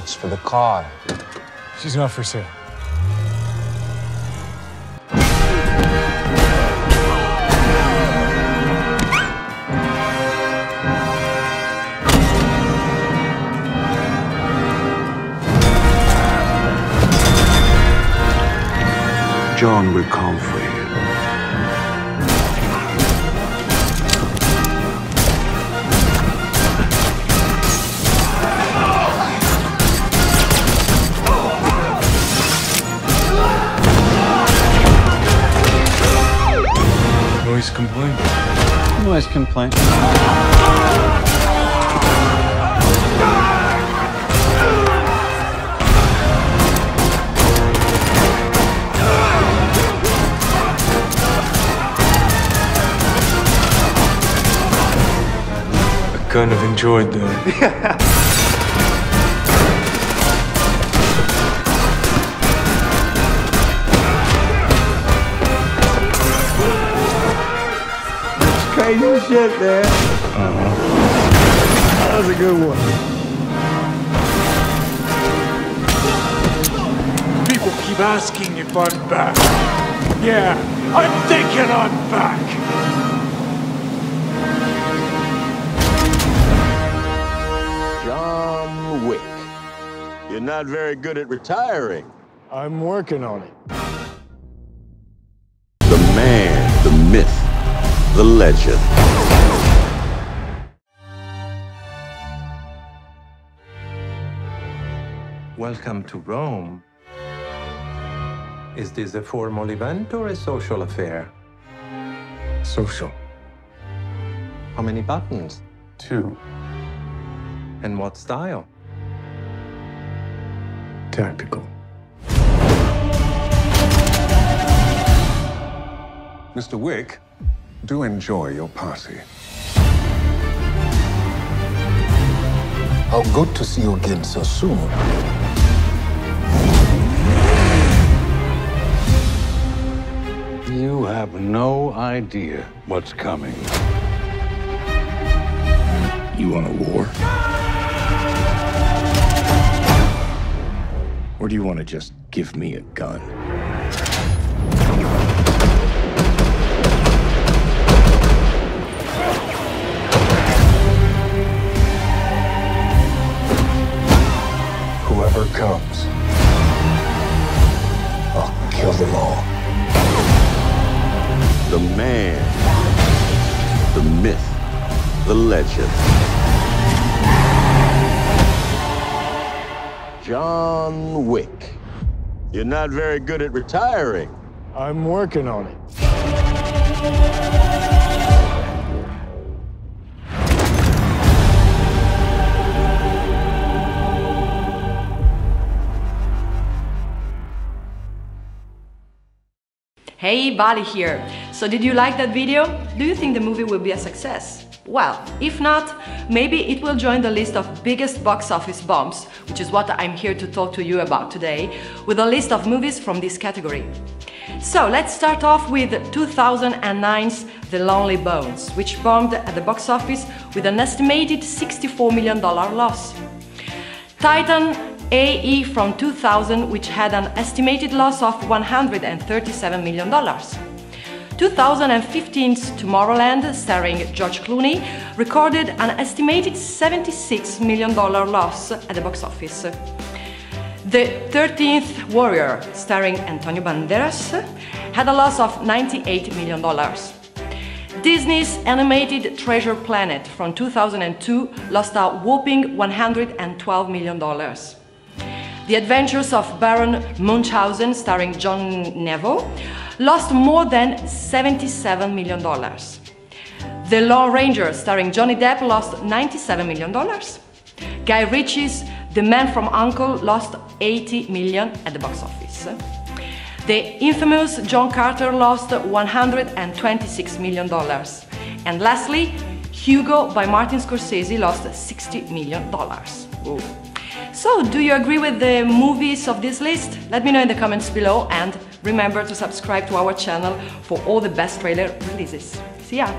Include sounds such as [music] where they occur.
much for the car. She's not for sale. John will come for you. Noise complaint. Noise complaint. I kind of enjoyed that. [laughs] Crazy shit, man. Uh-huh. That was a good one. People keep asking if I'm back. Yeah, I'm thinking I'm back. John Wick. You're not very good at retiring. I'm working on it. The legend. Welcome to Rome. Is this a formal event or a social affair? Social. How many buttons? Two. And what style? Tactical. Mr. Wick, do enjoy your party. How good to see you again so soon. You have no idea what's coming. You want a war? Or do you want to just give me a gun? Comes, I'll kill them all. The man, the myth, the legend. John Wick. You're not very good at retiring. I'm working on it. Hey, Bali here. So did you like that video? Do you think the movie will be a success? Well, if not, maybe it will join the list of biggest box office bombs, which is what I'm here to talk to you about today, with a list of movies from this category. So let's start off with 2009's The Lovely Bones, which bombed at the box office with an estimated $64 million loss. Titan AE from 2000, which had an estimated loss of $137 million. 2015's Tomorrowland, starring George Clooney, recorded an estimated $76 million loss at the box office. The 13th Warrior, starring Antonio Banderas, had a loss of $98 million. Disney's animated Treasure Planet from 2002 lost a whopping $112 million. The Adventures of Baron Munchausen, starring John Neville, lost more than $77 million. The Lone Ranger, starring Johnny Depp, lost $97 million. Guy Ritchie's The Man from Uncle lost 80 million at the box office. The infamous John Carter lost 126 million dollars. And lastly, Hugo by Martin Scorsese lost 60 million dollars. So, do you agree with the movies of this list? Let me know in the comments below and remember to subscribe to our channel for all the best trailer releases. See ya!